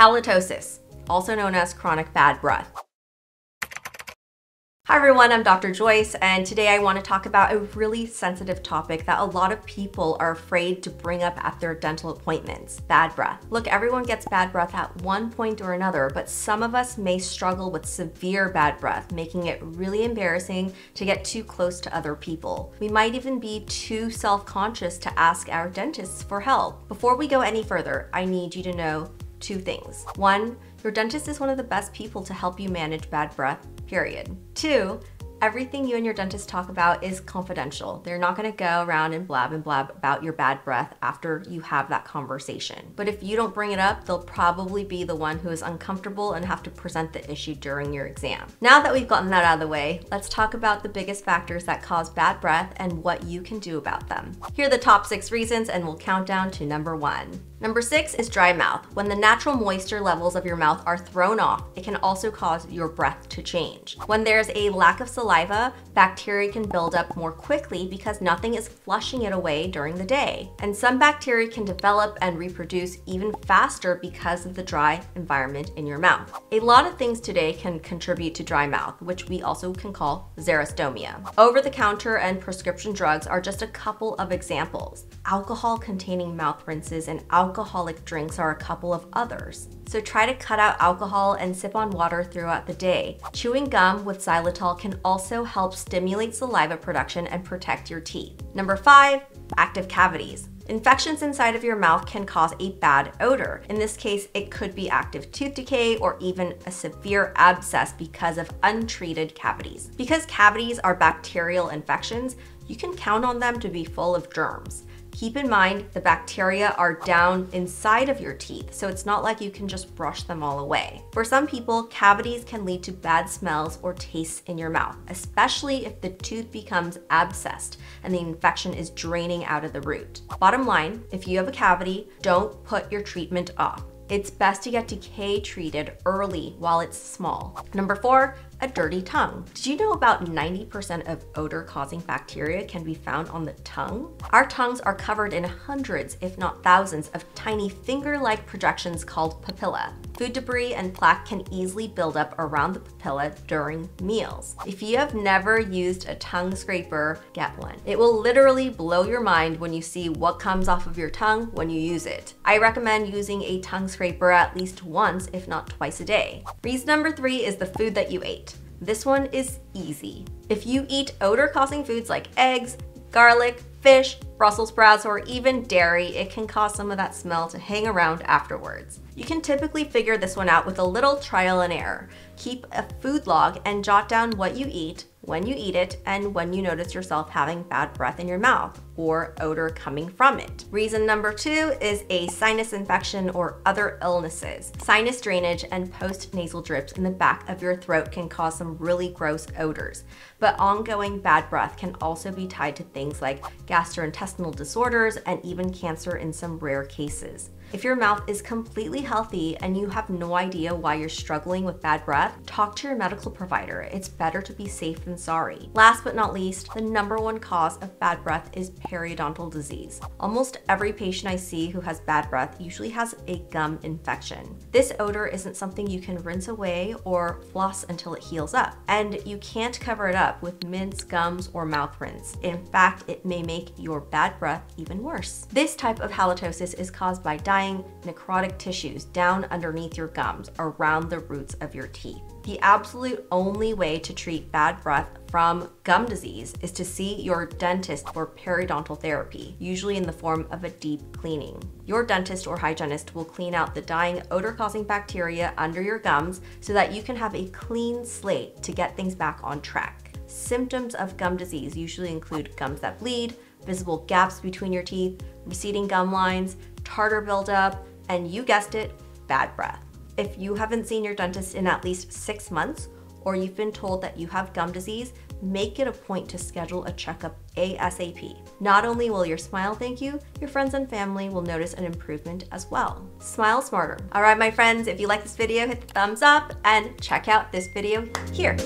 Halitosis, also known as chronic bad breath. Hi everyone, I'm Dr. Joyce, and today I want to talk about a really sensitive topic that a lot of people are afraid to bring up at their dental appointments bad breath. Look, everyone gets bad breath at one point or another, but some of us may struggle with severe bad breath, making it really embarrassing to get too close to other people. We might even be too self conscious to ask our dentists for help. Before we go any further, I need you to know two things. One, your dentist is one of the best people to help you manage bad breath, period. Two, everything you and your dentist talk about is confidential. They're not gonna go around and blab and blab about your bad breath after you have that conversation. But if you don't bring it up, they'll probably be the one who is uncomfortable and have to present the issue during your exam. Now that we've gotten that out of the way, let's talk about the biggest factors that cause bad breath and what you can do about them. Here are the top six reasons and we'll count down to number one. Number six is dry mouth. When the natural moisture levels of your mouth are thrown off, it can also cause your breath to change. When there's a lack of saliva, bacteria can build up more quickly because nothing is flushing it away during the day. And some bacteria can develop and reproduce even faster because of the dry environment in your mouth. A lot of things today can contribute to dry mouth, which we also can call xerostomia. Over-the-counter and prescription drugs are just a couple of examples. Alcohol-containing mouth rinses and alcohol alcoholic drinks are a couple of others. So try to cut out alcohol and sip on water throughout the day. Chewing gum with xylitol can also help stimulate saliva production and protect your teeth. Number five, active cavities. Infections inside of your mouth can cause a bad odor. In this case, it could be active tooth decay or even a severe abscess because of untreated cavities. Because cavities are bacterial infections, you can count on them to be full of germs. Keep in mind the bacteria are down inside of your teeth, so it's not like you can just brush them all away. For some people, cavities can lead to bad smells or tastes in your mouth, especially if the tooth becomes abscessed and the infection is draining out of the root. Bottom line, if you have a cavity, don't put your treatment off. It's best to get decay treated early while it's small. Number four, a dirty tongue. Did you know about 90% of odor causing bacteria can be found on the tongue? Our tongues are covered in hundreds, if not thousands, of tiny finger-like projections called papilla. Food debris and plaque can easily build up around the papilla during meals. If you have never used a tongue scraper, get one. It will literally blow your mind when you see what comes off of your tongue when you use it. I recommend using a tongue scraper at least once, if not twice a day. Reason number three is the food that you ate. This one is easy. If you eat odor-causing foods like eggs, garlic, fish, Brussels sprouts, or even dairy, it can cause some of that smell to hang around afterwards. You can typically figure this one out with a little trial and error. Keep a food log and jot down what you eat, when you eat it, and when you notice yourself having bad breath in your mouth or odor coming from it. Reason number two is a sinus infection or other illnesses. Sinus drainage and post-nasal drips in the back of your throat can cause some really gross odors, but ongoing bad breath can also be tied to things like gastrointestinal disorders and even cancer in some rare cases. If your mouth is completely healthy and you have no idea why you're struggling with bad breath, talk to your medical provider. It's better to be safe than sorry. Last but not least, the number one cause of bad breath is periodontal disease. Almost every patient I see who has bad breath usually has a gum infection. This odor isn't something you can rinse away or floss until it heals up. And you can't cover it up with mints, gums, or mouth rinse. In fact, it may make your bad breath even worse. This type of halitosis is caused by dying necrotic tissues down underneath your gums around the roots of your teeth. The absolute only way to treat bad breath from gum disease is to see your dentist for periodontal therapy, usually in the form of a deep cleaning. Your dentist or hygienist will clean out the dying odor-causing bacteria under your gums so that you can have a clean slate to get things back on track. Symptoms of gum disease usually include gums that bleed, visible gaps between your teeth, receding gum lines, tartar buildup, and you guessed it, bad breath. If you haven't seen your dentist in at least six months, or you've been told that you have gum disease, make it a point to schedule a checkup ASAP. Not only will your smile thank you, your friends and family will notice an improvement as well. Smile smarter. All right, my friends, if you like this video, hit the thumbs up and check out this video here.